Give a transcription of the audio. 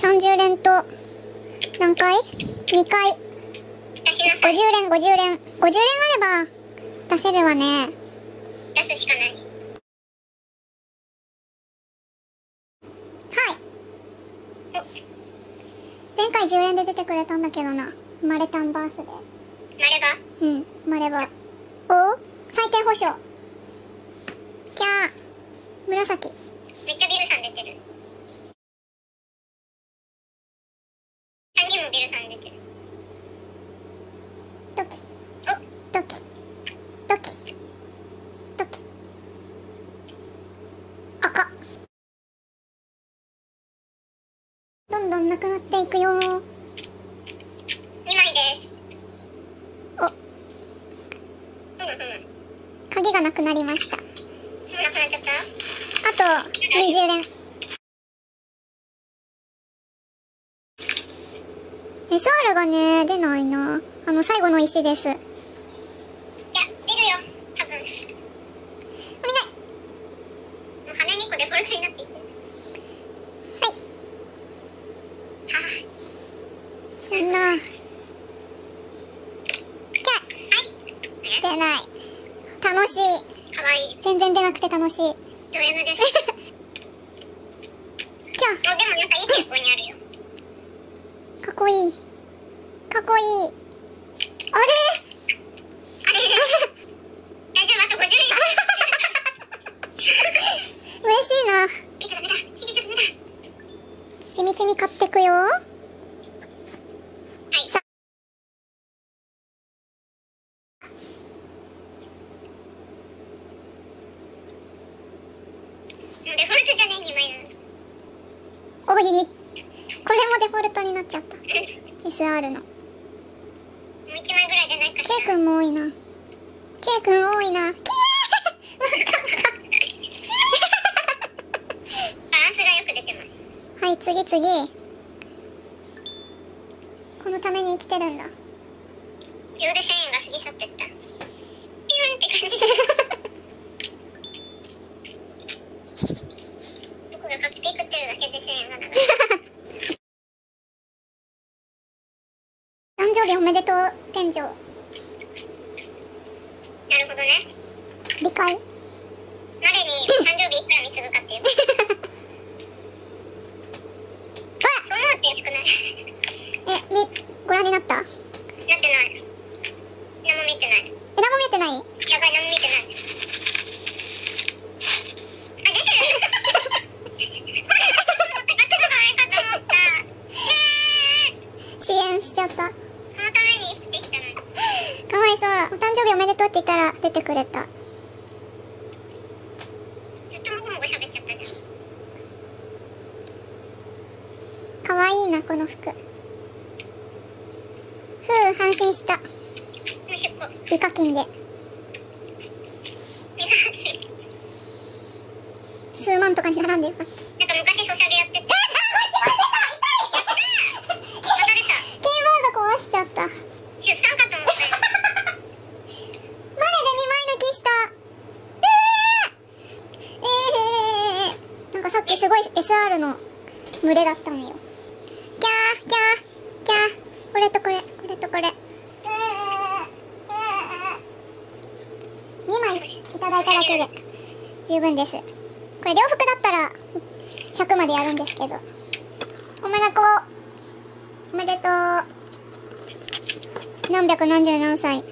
30連と、何回 ?2 回。出しなさい。50連、50連。50連あれば、出せるわね。出すしかない。はい。前回10連で出てくれたんだけどな。マレタンバースで。マレバ。うん、マレバ。お？最低保証。キャー。紫。めっちゃビルさん出てる。3人もビルさん出てる。ドキ。おドキ。ドキ。ドキ。赤。どんどんなくなっていくよ2枚です。お、ふむふむ。鍵がなくなりました。なくなっちゃったあと、20連。SR がね、出ないな。あの、最後の石です。お願いいや、出るよ。多分。もう羽2個デフォルトになってきてる。はい。はそんな。ぁ。はい。出ない。楽しい。かわいい。全然出なくて楽しい。ド M です。キャあ、でもなんかいい傾向にあるよ。かっこいい。かっこいい。あれ？あれ大丈夫、あと50円。嬉しいな。地道に買ってくよ。はい。さもうデフォルトじゃねえ、2枚なの。おい。これもデフォルトになっちゃった。SR の。もう1枚ぐらいじゃないかし K ら。くんも多いな。K くん多いな。バランスがよく出てます。はい、次次。このために生きてるんだ。秒で1000円が過ぎ去ってった。ピュンって感じ。僕がカキピクってるだけで1000円が流れる。誕生日おめでとう、店長。なるほどね。理解誰に誕生日いくら貢ぐかっていう。そう思うって安くないえ、み、ご覧になったなってない。何も見てない。え、何も見えてないやばい、何も見てない。あ、出てる持ってかってのがいいかと思った。え遅延しちゃった。ー、そのために生きてきたのに。かわいそう。お誕生日おめでとうって言ったら出てくれた。ずっともごもご喋っちゃったじゃん。かわいいな、この服。ふう、安心した。美課金で。数万とかに並んでよかった。なんか昔ソシャゲやってて。やったーまた出た。キーボード壊しちゃった。マネで出産かと思ったよ。2枚抜きした。えー、えー、なんかさっきすごい SR の群れだったんよ。キャー、キャー、キャー。これとこれ、これとこれ。2枚いただいただけで十分です。これ両服だったら100までやるんですけど。おめでとう。おめでとう。何百何十何歳。